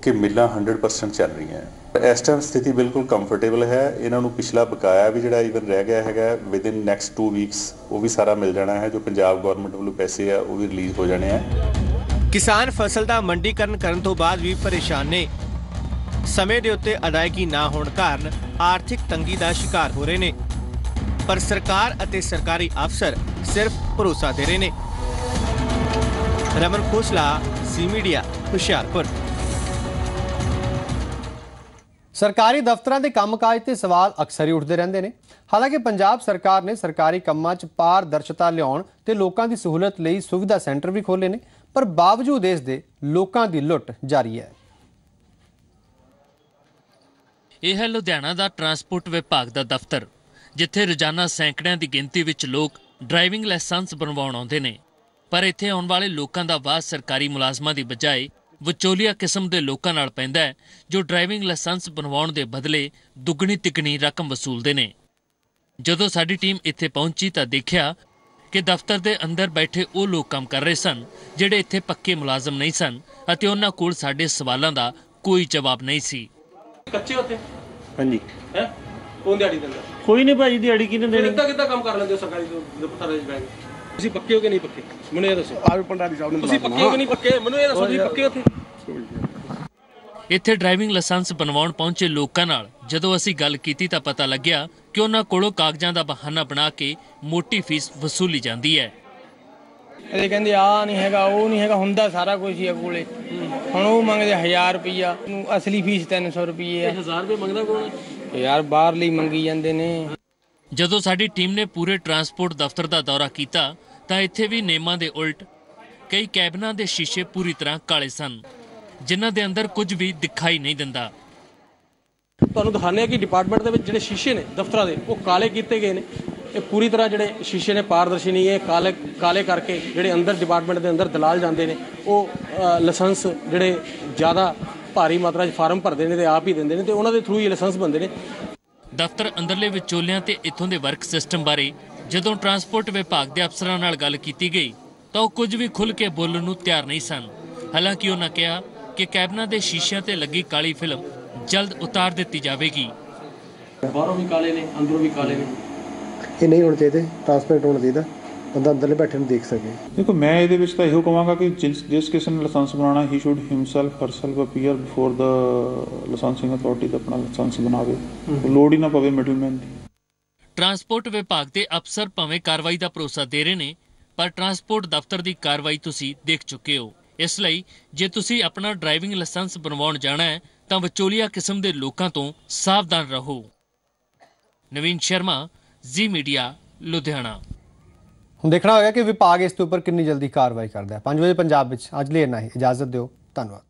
S14: ਕਿ ਮਿੱਲਾਂ 100% ਚੱਲ ਰਹੀਆਂ ਹੈ। ਇਸ ਟਾਈਮ ਸਥਿਤੀ ਬਿਲਕੁਲ ਕੰਫਰਟੇਬਲ ਹੈ। ਇਹਨਾਂ ਨੂੰ ਪਿਛਲਾ ਬਕਾਇਆ ਵੀ ਜਿਹੜਾ ਈਵਨ ਰਹਿ ਗਿਆ ਹੈਗਾ ਵਿਦ ਇਨ ਨੈਕਸਟ 2 ਵੀਕਸ ਉਹ ਵੀ ਸਾਰਾ ਮਿਲ ਜਾਣਾ ਹੈ, ਜੋ ਪੰਜਾਬ ਗਵਰਨਮੈਂਟ ਵੱਲੋਂ ਪੈਸੇ ਆ, ਉਹ ਵੀ ਰਿਲੀਜ਼ ਹੋ ਜਾਣੇ ਆ।
S11: ਕਿਸਾਨ ਫਸਲ ਦਾ ਮੰਡੀਕਰਨ ਕਰਨ ਤੋਂ ਬਾਅਦ ਵੀ ਪਰੇਸ਼ਾਨ ਨੇ। ਸਮੇਂ ਦੇ ਉੱਤੇ ਅਦਾਇਗੀ ਨਾ ਹੋਣ ਕਾਰਨ ਆਰਥਿਕ ਤੰਗੀ ਦਾ ਸ਼ਿਕਾਰ ਹੋ ਰਹੇ ਨੇ। ਪਰ ਸਰਕਾਰ ਅਤੇ ਸਰਕਾਰੀ ਅਫਸਰ ਸਿਰਫ ਭਰੋਸਾ ਦੇ ਰਹੇ ਨੇ। ਰਮਨ ਖੋਸਲਾ, ਸੀ ਮੀਡੀਆ, ਹੁਸ਼ਿਆਰਪੁਰ।
S1: ਸਰਕਾਰੀ ਦਫ਼ਤਰਾਂ ਦੇ ਕੰਮਕਾਜ ਤੇ ਸਵਾਲ ਅਕਸਰ ਹੀ ਉੱਠਦੇ ਰਹਿੰਦੇ ਨੇ। ਹਾਲਾਂਕਿ ਪੰਜਾਬ ਸਰਕਾਰ ਨੇ ਸਰਕਾਰੀ ਕੰਮਾਂ 'ਚ ਪਾਰਦਰਸ਼ਤਾ ਲਿਆਉਣ ਤੇ ਲੋਕਾਂ ਦੀ ਸਹੂਲਤ ਲਈ ਸੁਵਿਧਾ ਸੈਂਟਰ ਵੀ ਖੋਲ੍ਹੇ ਨੇ, ਪਰ ਬਾਵਜੂਦ ਇਸ ਦੇ ਲੋਕਾਂ ਦੀ ਲੁੱਟ ਜਾਰੀ ਹੈ।
S15: ਇਹ ਹੈ ਲੁਧਿਆਣਾ ਦਾ ਟਰਾਂਸਪੋਰਟ ਵਿਭਾਗ ਦਾ ਦਫ਼ਤਰ, ਜਿੱਥੇ ਰੋਜ਼ਾਨਾ ਸੈਂਕੜਿਆਂ ਦੀ ਗਿਣਤੀ ਵਿੱਚ ਲੋਕ ਡਰਾਈਵਿੰਗ ਲਾਇਸੈਂਸ ਬਣਵਾਉਣ ਆਉਂਦੇ ਨੇ। ਪਰ ਇੱਥੇ ਆਉਣ ਵਾਲੇ ਲੋਕਾਂ ਦਾ ਵਾਅ ਸਰਕਾਰੀ ਮੁਲਾਜ਼ਮਾਂ ਦੀ ਬਜਾਏ ਵਿਚੋਲੀਆ ਕਿਸਮ ਦੇ ਲੋਕਾਂ ਨਾਲ ਪੈਂਦਾ ਹੈ ਜੋ ਡਰਾਈਵਿੰਗ ਲਾਇਸੈਂਸ ਬਣਵਾਉਣ ਦੇ ਬਦਲੇ ਦੁੱਗਣੀ ਤਿੱਗਣੀ ਰਕਮ ਵਸੂਲਦੇ ਨੇ। ਜਦੋਂ ਸਾਡੀ ਟੀਮ ਇੱਥੇ ਪਹੁੰਚੀ ਤਾਂ ਦੇਖਿਆ ਕਿ ਦਫ਼ਤਰ ਦੇ ਅੰਦਰ ਬੈਠੇ ਉਹ ਲੋਕ ਕੰਮ ਕਰ ਰਹੇ ਸਨ ਜਿਹੜੇ ਇੱਥੇ ਪੱਕੇ ਮੁਲਾਜ਼ਮ ਨਹੀਂ ਸਨ ਅਤੇ ਉਹਨਾਂ ਕੋਲ ਸਾਡੇ ਸਵਾਲਾਂ ਦਾ ਕੋਈ ਜਵਾਬ ਨਹੀਂ ਸੀ।
S16: ਕੱਚੇ ਹੋਤੇ
S10: ਹਾਂਜੀ।
S16: हैं ਕੌਣ ਦਿਹਾੜੀ ਦਿੰਦਾ?
S17: ਕੋਈ ਨਹੀਂ ਭਾਜੀ ਦਿਹਾੜੀ ਕਿਹਨੇ ਦੇਣੀ?
S16: ਇੱਦਾਂ ਕਿੱਦਾਂ ਕੰਮ ਕਰ ਲੈਂਦੇ ਹੋ ਸਰਕਾਰੀ ਦਫ਼ਤਰਾਂ ਵਿੱਚ ਬੈਠ ਕੇ? ਤੁਸੀਂ ਪੱਕੇ ਹੋ ਕਿ ਨਹੀਂ ਪੱਕੇ? ਮੈਨੂੰ ਇਹ ਦੱਸੋ।
S17: ਆਪ ਪੰਡਾਰੀ ਸਾਹਿਬ ਨੇ
S16: ਤੁਸੀਂ ਪੱਕੇ ਹੋ ਕਿ ਨਹੀਂ ਪੱਕੇ? ਮੈਨੂੰ ਇਹ ਦੱਸੋ ਤੁਸੀਂ ਪੱਕੇ ਹੋ ਉੱਥੇ
S15: ਇੱਥੇ ਡਰਾਈਵਿੰਗ ਲਾਇਸੈਂਸ ਬਣਵਾਉਣ ਪਹੁੰਚੇ ਲੋਕਾਂ ਨਾਲ। ਜਦੋਂ ਅਸੀਂ ਗੱਲ ਕੀਤੀ ਤਾਂ ਪਤਾ ਲੱਗਿਆ ਕਿ ਉਹਨਾਂ ਕੋਲੋਂ ਕਾਗਜ਼ਾਂ ਦਾ ਬਹਾਨਾ ਬਣਾ ਕੇ ਮੋਟੀ ਫੀਸ ਵਸੂਲੀ ਜਾਂਦੀ ਹੈ।
S18: ਇਹ ਕਹਿੰਦੇ ਆ ਨਹੀਂ ਹੈਗਾ ਉਹ ਨਹੀਂ ਹੈਗਾ ਹੁੰਦਾ ਸਾਰਾ ਕੁਝ ਹੀ ਆ ਕੋਲੇ। ਹੁਣ ਉਹ ਮੰਗਦੇ 1000 ਰੁਪਈਆ। ਨੂੰ ਅਸਲੀ ਫੀਸ 300 ਰੁਪਏ ਆ।
S16: 1000 ਰੁਪਏ ਮੰਗਦਾ ਕੌਣ ਹੈ?
S18: ਯਾਰ ਬਾਹਰ ਲਈ ਮੰਗੀ ਜਾਂਦੇ ਨੇ।
S15: ਜਦੋਂ ਸਾਡੀ ਟੀਮ ਨੇ ਪੂਰੇ ਟਰਾਂਸਪੋਰਟ ਦਫ਼ਤਰ ਦਾ ਦੌਰਾ ਕੀਤਾ ਤਾਂ ਇੱਥੇ ਵੀ ਨੇਮਾਂ ਦੇ ਉਲਟ ਕਈ ਕੈਬਨਾਂ ਦੇ ਸ਼ੀਸ਼ੇ ਪੂਰੀ ਤਰ੍ਹਾਂ ਕਾਲੇ ਸਨ ਜਿਨ੍ਹਾਂ ਦੇ ਅੰਦਰ ਕੁਝ ਵੀ ਦਿਖਾਈ ਨਹੀਂ ਦਿੰਦਾ।
S16: ਤੁਹਾਨੂੰ ਦਿਖਾਣੇ ਆ ਕਿ ਡਿਪਾਰਟਮੈਂਟ ਦੇ ਵਿੱਚ ਜਿਹੜੇ ਸ਼ੀਸ਼ੇ ਨੇ ਦਫ਼ਤਰਾਂ ਦੇ ਉਹ ਕਾਲੇ ਕੀਤੇ ਗਏ ਨੇ। ਇਹ ਪੂਰੀ ਤਰ੍ਹਾਂ ਜਿਹੜੇ ਸ਼ੀਸ਼ੇ ਨੇ ਪਾਰਦਰਸ਼ੀ ਨਹੀਂ ਇਹ ਕਾਲੇ ਕਾਲੇ ਕਰਕੇ ਜਿਹੜੇ ਅੰਦਰ ਡਿਪਾਰਟਮੈਂਟ ਦੇ ਅੰਦਰ ਦਲਾਲ ਜਾਂਦੇ ਨੇ ਉਹ ਲਾਇਸੈਂਸ ਜਿਹੜੇ ਜ਼ਿਆਦਾ ਭਾਰੀ ਮਾਤਰਾ 'ਚ ਫਾਰਮ ਭਰਦੇ ਨੇ ਤੇ ਆਪ ਹੀ ਦਿੰਦੇ ਨੇ ਤੇ ਉਹਨਾਂ ਦੇ ਥਰੂ ਹੀ ਲਾਇਸੈਂਸ ਬੰਦੇ ਨੇ।
S15: ਦਫ਼ਤਰ ਅੰਦਰਲੇ ਵਿਚੋਲਿਆਂ ਤੇ ਇੱਥੋਂ ਦੇ ਵਰਕ ਸਿਸਟਮ ਬਾਰੇ ਜਦੋਂ ਟਰਾਂਸਪੋਰਟ ਵਿਭਾਗ ਦੇ ਅਫਸਰਾਂ ਨਾਲ ਗੱਲ ਕੀਤੀ ਗਈ ਤਾਂ ਉਹ ਕੁਝ ਵੀ ਖੁੱਲ੍ਹ ਕੇ ਬੋਲਣ ਨੂੰ ਤਿਆਰ ਨਹੀਂ ਸਨ। ਹਾਲਾਂਕਿ ਉਹਨਾਂ ਕਿਹਾ ਕਿ ਕੈਬਨਾਂ ਦੇ ਸ਼ੀਸ਼ਿਆਂ ਤੇ ਲੱਗੀ ਕਾਲੀ ਫਿਲਮ ਜਲਦ ਉਤਾਰ ਦਿੱਤੀ ਜਾਵੇਗੀ।
S16: ਬਾਹਰੋਂ ਵੀ ਕਾਲੇ ਨੇ ਅੰਦਰੋਂ ਵੀ ਕਾਲੇ ਨੇ।
S19: ਇਹ ਨਹੀਂ ਹੋਣਾ ਚਾਹੀਦਾ ਟ੍ਰਾਂਸਪੇਰੈਂਟ ਹੋਣਾ ਚਾਹੀਦਾ। ਬੰਦਾ ਅੰਦਰਲੇ ਬੈਠੇ ਨੂੰ ਦੇਖ ਸਕੇ।
S20: ਦੇਖੋ ਮੈਂ ਇਹਦੇ ਵਿੱਚ ਤਾਂ ਇਹੋ ਕਹਾਂਗਾ ਕਿ ਜਿਸ ਜਿਸ ਕਿਸੇ ਨੇ ਲਾਇਸੈਂਸ ਬਣਾਉਣਾ ਹੀ should himself herself appear before the licensing authority ਦਾ ਆਪਣਾ ਲਾਇਸੈਂਸ ਬਣਾਵੇ। ਲੋੜ ਹੀ ਨਾ ਪਵੇ ਮਿਡਲਮੈਨ ਦੀ।
S15: ਟਰਾਂਸਪੋਰਟ ਵਿਭਾਗ ਦੇ ਅਫਸਰ ਭਾਵੇਂ ਕਾਰਵਾਈ ਦਾ ਭਰੋਸਾ ਦੇ ਰਹੇ ਨੇ, ਪਰ ਟਰਾਂਸਪੋਰਟ ਦਫ਼ਤਰ ਦੀ ਕਾਰਵਾਈ ਤੁਸੀਂ ਦੇਖ ਚੁੱਕੇ ਹੋ। ਇਸ ਲਈ ਜੇ ਤੁਸੀਂ ਆਪਣਾ ਡਰਾਈਵਿੰਗ ਲਾਇਸੈਂਸ ਬਣਵਾਉਣ ਜਾਣਾ ਹੈ, ਤਾਂ ਵਿਚੋਲੀਆ ਕਿਸਮ ਦੇ ਲੋਕਾਂ ਤੋਂ ਸਾਵਧਾਨ ਰਹੋ। ਨਵੀਨ ਸ਼ਰਮਾ, ਜ਼ੀ ਮੀਡੀਆ, ਲੁਧਿਆਣਾ।
S1: ਹੁਣ ਦੇਖਣਾ ਹੋਵੇਗਾ ਕਿ ਵਿਭਾਗ ਇਸ ਦੇ ਉੱਪਰ ਕਿੰਨੀ ਜਲਦੀ ਕਾਰਵਾਈ ਕਰਦਾ ਹੈ। 5 ਵਜੇ ਪੰਜਾਬ ਵਿੱਚ ਅੱਜ ਲਈ ਇੰਨਾ ਹੀ। ਇਜਾਜ਼ਤ ਦਿਓ। ਧੰਨਵਾਦ।